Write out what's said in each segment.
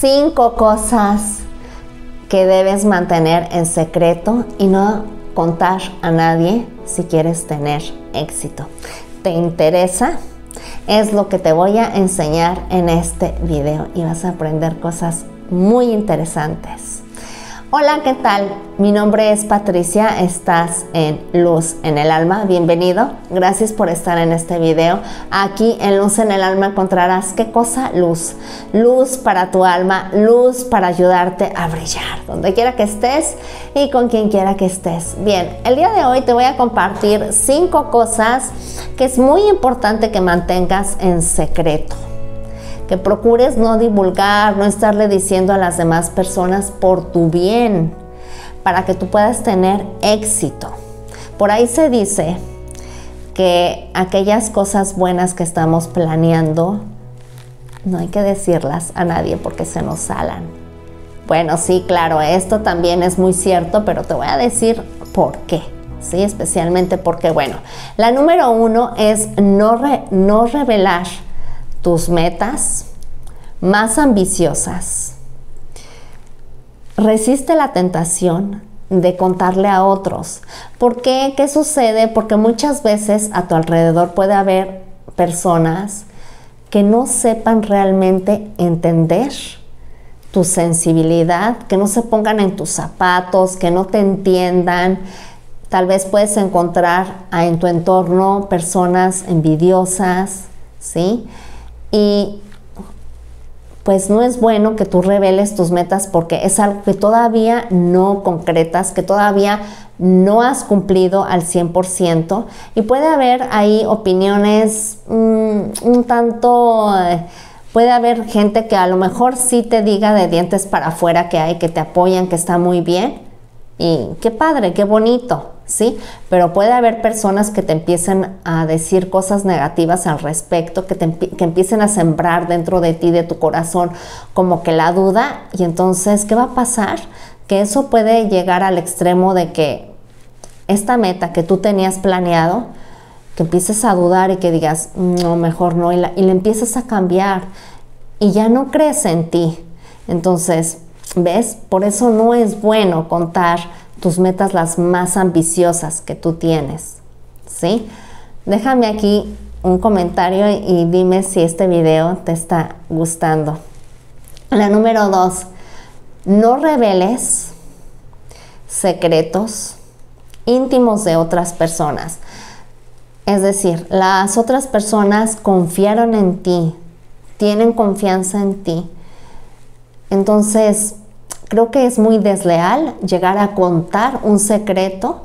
cinco cosas que debes mantener en secreto y no contar a nadie si quieres tener éxito. ¿Te interesa? Es lo que te voy a enseñar en este video y vas a aprender cosas muy interesantes. Hola, ¿qué tal? Mi nombre es Patricia, estás en Luz en el Alma, bienvenido. Gracias por estar en este video. Aquí en Luz en el Alma encontrarás qué cosa? Luz. Luz para tu alma, luz para ayudarte a brillar, donde quiera que estés y con quien quiera que estés. Bien, el día de hoy te voy a compartir cinco cosas que es muy importante que mantengas en secreto que procures no divulgar, no estarle diciendo a las demás personas por tu bien, para que tú puedas tener éxito. Por ahí se dice que aquellas cosas buenas que estamos planeando, no hay que decirlas a nadie porque se nos salan. Bueno, sí, claro, esto también es muy cierto, pero te voy a decir por qué. Sí, especialmente porque, bueno, la número uno es no, no revelar tus metas más ambiciosas. Resiste la tentación de contarle a otros. ¿Por qué? ¿Qué sucede? Porque muchas veces a tu alrededor puede haber personas que no sepan realmente entender tu sensibilidad, que no se pongan en tus zapatos, que no te entiendan. Tal vez puedes encontrar en tu entorno personas envidiosas, ¿sí? Y pues no es bueno que tú reveles tus metas porque es algo que todavía no concretas, que todavía no has cumplido al 100% y puede haber ahí opiniones mm, un tanto... Eh, puede haber gente que a lo mejor sí te diga de dientes para afuera que hay, que te apoyan, que está muy bien. Y qué padre, qué bonito. ¿sí? Pero puede haber personas que te empiecen a decir cosas negativas al respecto, que, que empiecen a sembrar dentro de ti, de tu corazón, como que la duda, y entonces, ¿qué va a pasar? Que eso puede llegar al extremo de que esta meta que tú tenías planeado, que empieces a dudar y que digas, no, mejor no, y, la, y le empiezas a cambiar y ya no crees en ti. Entonces, ¿ves? Por eso no es bueno contar tus metas las más ambiciosas que tú tienes. ¿Sí? Déjame aquí un comentario y dime si este video te está gustando. La número dos, no reveles secretos íntimos de otras personas. Es decir, las otras personas confiaron en ti, tienen confianza en ti. Entonces, creo que es muy desleal llegar a contar un secreto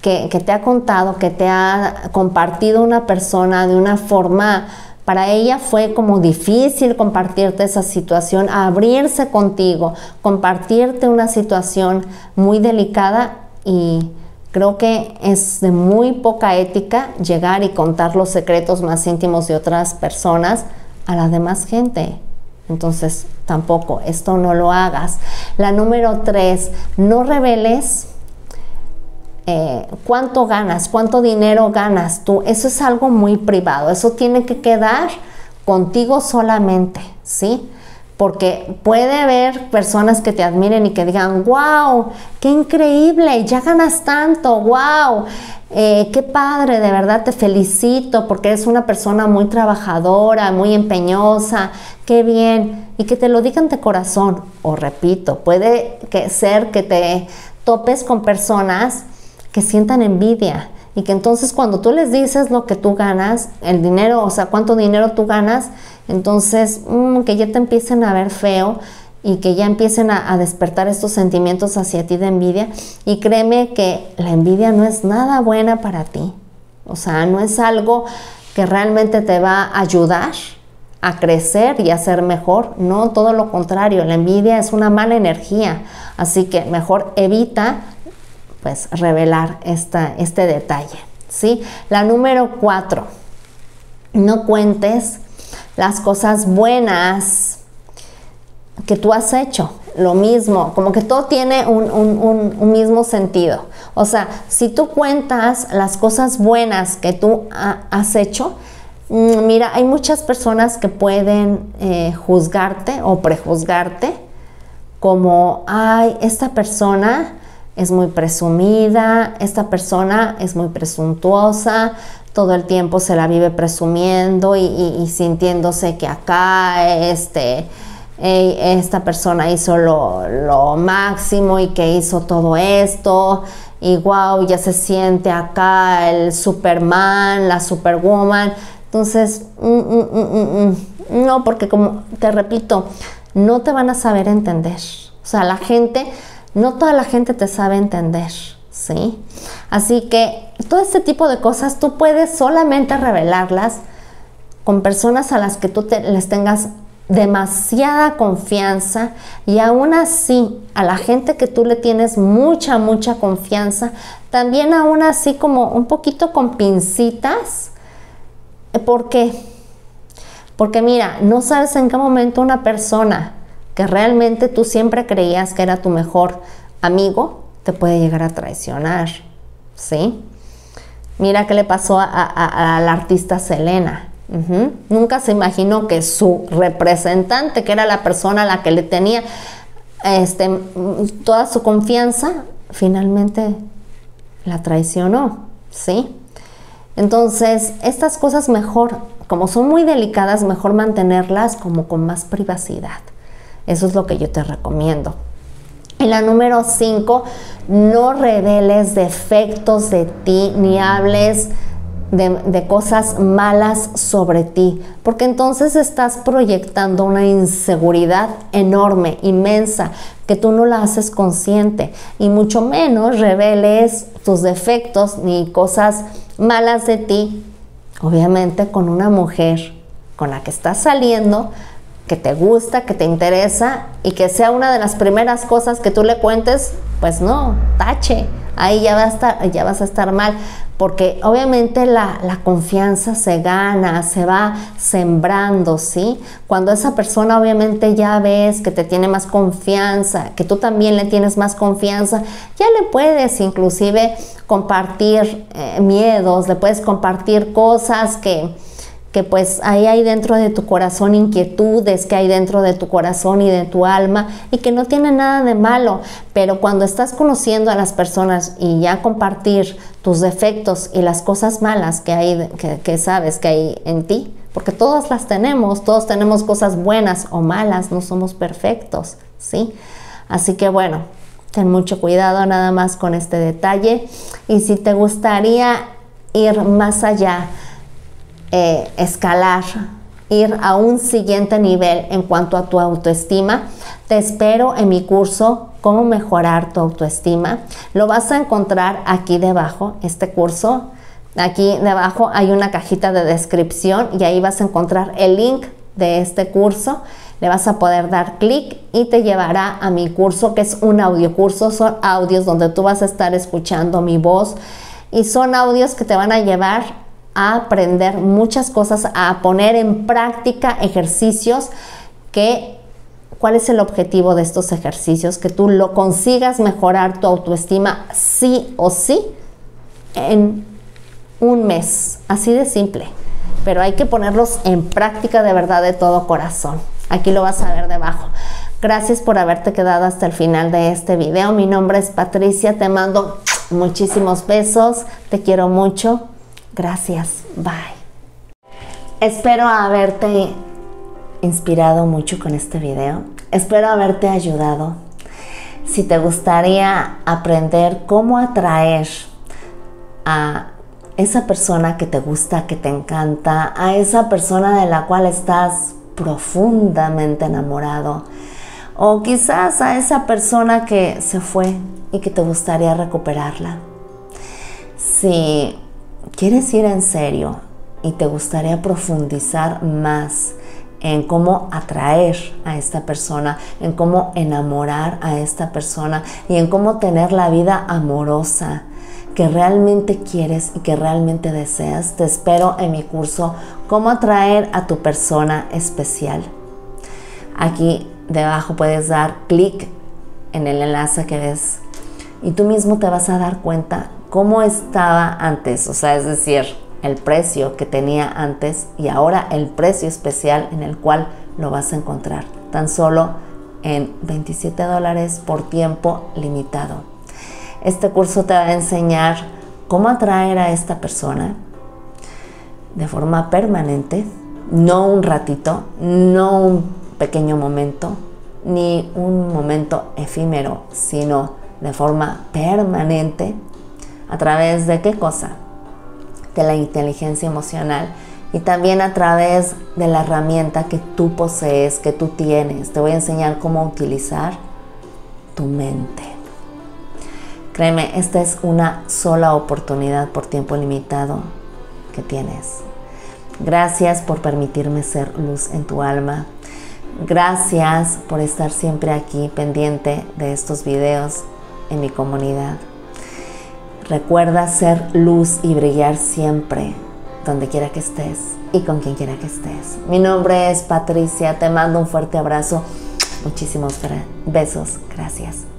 que, te ha contado, que te ha compartido una persona de una forma, para ella fue como difícil compartirte esa situación, abrirse contigo, compartirte una situación muy delicada y creo que es de muy poca ética llegar y contar los secretos más íntimos de otras personas a la demás gente. Entonces, tampoco, esto no lo hagas. La número tres, no reveles eh, cuánto ganas, cuánto dinero ganas tú. Eso es algo muy privado, eso tiene que quedar contigo solamente, ¿sí? Porque puede haber personas que te admiren y que digan, wow, qué increíble, ya ganas tanto, wow, eh, qué padre, de verdad te felicito porque eres una persona muy trabajadora, muy empeñosa, qué bien. Y que te lo digan de corazón. O repito, puede que ser que te topes con personas que sientan envidia y que entonces cuando tú les dices lo que tú ganas, el dinero, o sea, cuánto dinero tú ganas, entonces mm, que ya te empiecen a ver feo y que ya empiecen a, despertar estos sentimientos hacia ti de envidia. Y créeme que la envidia no es nada buena para ti. O sea, no es algo que realmente te va a ayudar a crecer y a ser mejor. No, todo lo contrario. La envidia es una mala energía. Así que mejor evita pues revelar esta, este detalle. ¿sí? La número cuatro, no cuentes las cosas buenas que tú has hecho. Lo mismo, como que todo tiene un, mismo sentido. O sea, si tú cuentas las cosas buenas que tú has hecho, Mm, mira, hay muchas personas que pueden eh, juzgarte o prejuzgarte como, ay, esta persona es muy presumida, esta persona es muy presuntuosa, todo el tiempo se la vive presumiendo y, sintiéndose que acá este, esta persona hizo lo, máximo y que hizo todo esto y wow, ya se siente acá el Superman, la Superwoman. Entonces, mm, mm, mm, no, porque como te repito, no te van a saber entender. O sea, la gente, no toda la gente te sabe entender, ¿sí? Así que todo este tipo de cosas tú puedes solamente revelarlas con personas a las que tú les tengas demasiada confianza y aún así a la gente que tú le tienes mucha, mucha confianza, también aún así como un poquito con pincitas. ¿Por qué? Porque mira, no sabes en qué momento una persona que realmente tú siempre creías que era tu mejor amigo, te puede llegar a traicionar, ¿sí? Mira qué le pasó a la artista Selena Nunca se imaginó que su representante, que era la persona a la que le tenía este, toda su confianza, finalmente la traicionó, ¿sí? Entonces, estas cosas mejor, como son muy delicadas, mejor mantenerlas como con más privacidad. Eso es lo que yo te recomiendo. Y la número 5, no reveles defectos de ti ni hables de, cosas malas sobre ti, porque entonces estás proyectando una inseguridad enorme, inmensa, que tú no la haces consciente y mucho menos reveles tus defectos ni cosas malas de ti, obviamente con una mujer con la que estás saliendo, que te gusta, que te interesa y que sea una de las primeras cosas que tú le cuentes, pues no, tache, ahí ya, va a estar, ya vas a estar mal porque obviamente la, confianza se gana, se va sembrando, ¿sí? Cuando esa persona obviamente ya ves que te tiene más confianza, que tú también le tienes más confianza, ya le puedes inclusive compartir eh, miedos, le puedes compartir cosas que, que pues ahí hay dentro de tu corazón inquietudes que hay dentro de tu corazón y de tu alma y que no tiene nada de malo, pero cuando estás conociendo a las personas y ya compartir tus defectos y las cosas malas que hay que, sabes que hay en ti, porque todas las tenemos, todos tenemos cosas buenas o malas, no somos perfectos, ¿sí? Así que bueno, ten mucho cuidado nada más con este detalle y si te gustaría ir más allá eh, escalar, ir a un siguiente nivel en cuanto a tu autoestima, te espero en mi curso Cómo mejorar tu autoestima. Lo vas a encontrar aquí debajo, este curso. Aquí debajo hay una cajita de descripción y ahí vas a encontrar el link de este curso. Le vas a poder dar clic y te llevará a mi curso, que es un audio curso. Son audios donde tú vas a estar escuchando mi voz y son audios que te van a llevar a aprender muchas cosas, a poner en práctica ejercicios que ¿Cuál es el objetivo de estos ejercicios? Que tú lo consigas mejorar tu autoestima sí o sí en un mes, así de simple. Pero hay que ponerlos en práctica de verdad de todo corazón. Aquí lo vas a ver debajo. Gracias por haberte quedado hasta el final de este video. Mi nombre es Patricia, te mando muchísimos besos, te quiero mucho. Gracias. Bye. Espero haberte inspirado mucho con este video. Espero haberte ayudado. Si te gustaría aprender cómo atraer a esa persona que te gusta, que te encanta, a esa persona de la cual estás profundamente enamorado, o quizás a esa persona que se fue y que te gustaría recuperarla. Si quieres ir en serio y te gustaría profundizar más en cómo atraer a esta persona, en cómo enamorar a esta persona y en cómo tener la vida amorosa que realmente quieres y que realmente deseas, te espero en mi curso Cómo atraer a tu persona especial. Aquí debajo puedes dar clic en el enlace que ves y tú mismo te vas a dar cuenta cómo estaba antes, o sea, es decir, el precio que tenía antes y ahora el precio especial en el cual lo vas a encontrar. Tan solo en 27 dólares por tiempo limitado. Este curso te va a enseñar cómo atraer a esta persona de forma permanente, no un ratito, no un pequeño momento, ni un momento efímero, sino de forma permanente. ¿A través de qué cosa? De la inteligencia emocional y también a través de la herramienta que tú posees, que tú tienes. Te voy a enseñar cómo utilizar tu mente. Créeme, esta es una sola oportunidad por tiempo limitado que tienes. Gracias por permitirme ser luz en tu alma. Gracias por estar siempre aquí pendiente de estos videos en mi comunidad. Recuerda ser luz y brillar siempre, donde quiera que estés y con quien quiera que estés. Mi nombre es Patricia, te mando un fuerte abrazo, muchísimos besos, gracias.